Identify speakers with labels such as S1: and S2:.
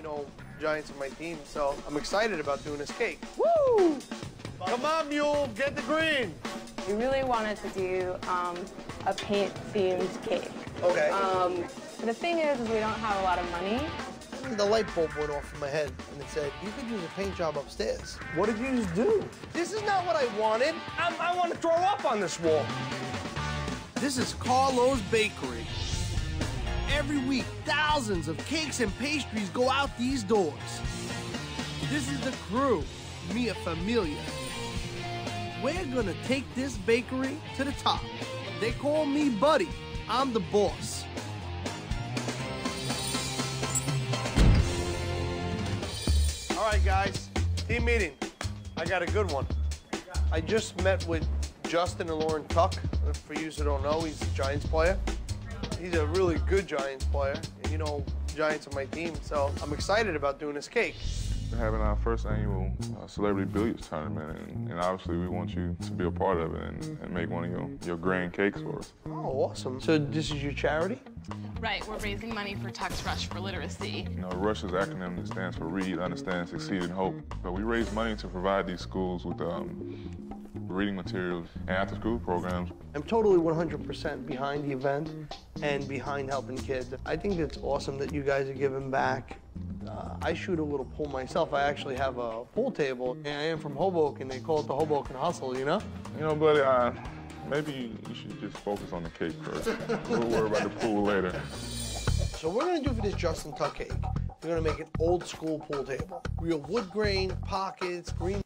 S1: You know, Giants are my team, so I'm excited about doing this cake. Woo! Come on, Mule, get the green.
S2: We really wanted to do um, a paint-themed cake.
S1: Okay.
S2: Um, the thing is, is we don't have a lot of money.
S1: The light bulb went off in my head, and it said, you could use a paint job upstairs.
S3: What did you just do?
S1: This is not what I wanted.
S3: I'm, I want to throw up on this wall.
S1: This is Carlo's Bakery. Every week, thousands of cakes and pastries go out these doors. This is the crew, Mia Familia. We're gonna take this bakery to the top. They call me Buddy. I'm the boss. All right, guys, team meeting. I got a good one. I just met with Justin and Lauren Tuck. For you who don't know, he's a Giants player. He's a really good Giants player. And you know, Giants are my team, so I'm excited about doing this cake.
S4: We're having our first annual uh, celebrity billiards tournament, and, and, obviously we want you to be a part of it and, and, make one of your, your grand cakes for us.
S1: Oh, awesome. So this is your charity?
S5: Right, we're raising money for Tuck's Rush for literacy.
S4: You know, RUSH is an acronym that stands for Read, Understand, Succeed, and Hope. But we raise money to provide these schools with um, reading materials and after-school programs.
S1: I'm totally 100% behind the event and behind helping kids. I think it's awesome that you guys are giving back. Uh, I shoot a little pool myself. I actually have a pool table, and I am from Hoboken. They call it the Hoboken Hustle, you know?
S4: You know, buddy, uh, maybe you should just focus on the cake first. we'll worry about the pool later.
S1: So what we're gonna do for this Justin Tuck cake, we're gonna make an old school pool table. Real wood grain, pockets, green